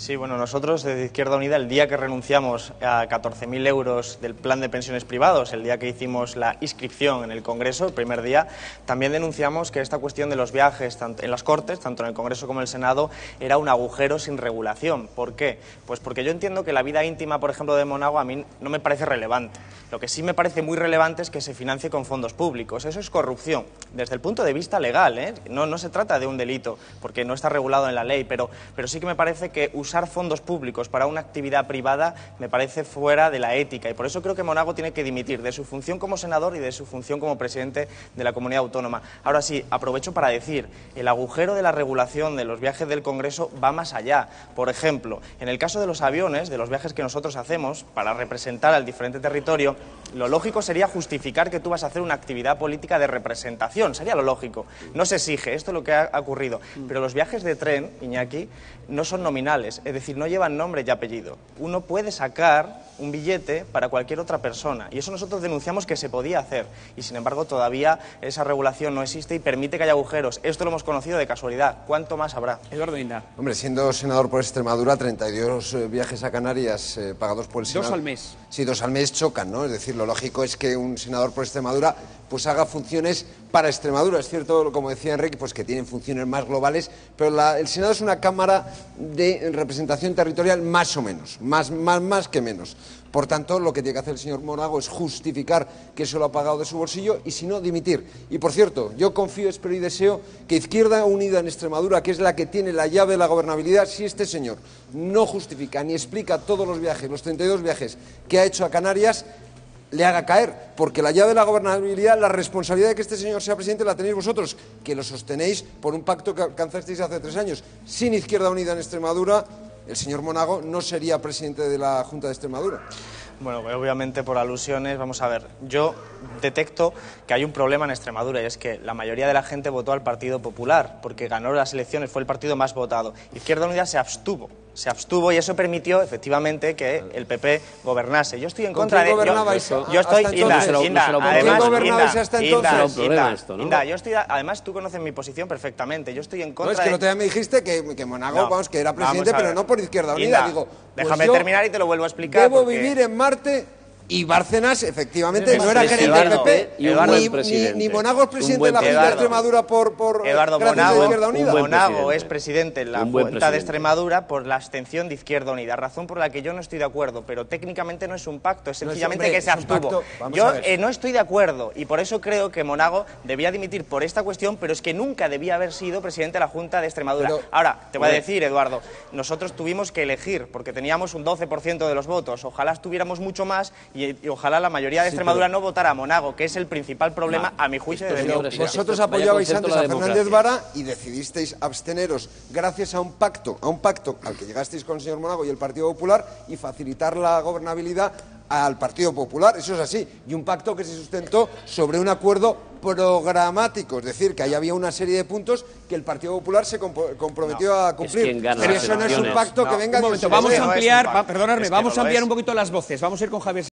Sí, bueno, nosotros desde Izquierda Unida, el día que renunciamos a 14.000 euros del plan de pensiones privados, el día que hicimos la inscripción en el Congreso, el primer día, también denunciamos que esta cuestión de los viajes en las Cortes, tanto en el Congreso como en el Senado, era un agujero sin regulación. ¿Por qué? Pues porque yo entiendo que la vida íntima, por ejemplo, de Monago a mí no me parece relevante. Lo que sí me parece muy relevante es que se financie con fondos públicos. Eso es corrupción, desde el punto de vista legal. ¿eh? No, no se trata de un delito, porque no está regulado en la ley, pero, pero sí que me parece que fondos públicos para una actividad privada me parece fuera de la ética y por eso creo que Monago tiene que dimitir de su función como senador y de su función como presidente de la comunidad autónoma. Ahora sí, aprovecho para decir, el agujero de la regulación de los viajes del Congreso va más allá. Por ejemplo, en el caso de los aviones, de los viajes que nosotros hacemos para representar al diferente territorio, lo lógico sería justificar que tú vas a hacer una actividad política de representación, sería lo lógico. No se exige, esto es lo que ha ocurrido. Pero los viajes de tren, Iñaki, no son nominales, es decir, no llevan nombre y apellido. Uno puede sacar un billete para cualquier otra persona y eso nosotros denunciamos que se podía hacer y sin embargo todavía esa regulación no existe y permite que haya agujeros. Esto lo hemos conocido de casualidad. ¿Cuánto más habrá? Eduardo Inda. Hombre, siendo senador por Extremadura, 32 eh, viajes a Canarias eh, pagados por el Senado. Dos al mes. Sí, dos al mes chocan, ¿no? Es decir, lo lógico es que un senador por Extremadura pues haga funciones para Extremadura. Es cierto, como decía Enrique, pues que tienen funciones más globales, pero el Senado es una Cámara de representación territorial más o menos, más, más, más que menos. Por tanto, lo que tiene que hacer el señor Monago es justificar que eso lo ha pagado de su bolsillo y, si no, dimitir. Y, por cierto, yo confío, espero y deseo que Izquierda Unida en Extremadura, que es la que tiene la llave de la gobernabilidad, si este señor no justifica ni explica todos los viajes, los 32 viajes que ha hecho a Canarias, le haga caer, porque la llave de la gobernabilidad, la responsabilidad de que este señor sea presidente la tenéis vosotros, que lo sostenéis por un pacto que alcanzasteis hace tres años. Sin Izquierda Unida en Extremadura, el señor Monago no sería presidente de la Junta de Extremadura. Bueno, obviamente por alusiones, vamos a ver, yo detecto que hay un problema en Extremadura y es que la mayoría de la gente votó al Partido Popular porque ganó las elecciones, fue el partido más votado. Izquierda Unida se abstuvo, se abstuvo y eso permitió efectivamente que el PP gobernase. Yo estoy en contra de yo, yo estoy Inda, Inda, además Inda, Inda, yo estoy además tú conoces mi posición perfectamente. Yo estoy en contra No, es que no te me dijiste que, que Monago, vamos, que era presidente, pero no por Izquierda Unida, digo, pues déjame terminar y te lo vuelvo a explicar. Debo vivir en Marte y Bárcenas, efectivamente, no era gerente del PP, ni, ni, Monago es presidente de la Junta de Extremadura por, por Eduardo Monago, Izquierda Unida. Monago es presidente de la Junta de Extremadura por la abstención de Izquierda Unida, razón por la que yo no estoy de acuerdo, pero técnicamente no es un pacto, es sencillamente que se abstuvo. Yo eh, no estoy de acuerdo y por eso creo que Monago debía dimitir por esta cuestión, pero es que nunca debía haber sido presidente de la Junta de Extremadura. Ahora, te voy a decir, Eduardo, nosotros tuvimos que elegir porque teníamos un 12% de los votos, ojalá estuviéramos mucho más y, ojalá la mayoría de Extremadura no votara a Monago, que es el principal problema, a mi juicio, de Vosotros apoyabais antes a Fernández Vara y decidisteis absteneros gracias a un pacto, a un pacto al que llegasteis con el señor Monago y el Partido Popular y facilitar la gobernabilidad al Partido Popular, eso es así, y un pacto que se sustentó sobre un acuerdo programático, es decir, que ahí había una serie de puntos que el Partido Popular se comprometió a cumplir. Pero eso no es un pacto que venga... Un momento, vamos a ampliar, perdonadme, vamos a ampliar un poquito las voces, vamos a ir con Javier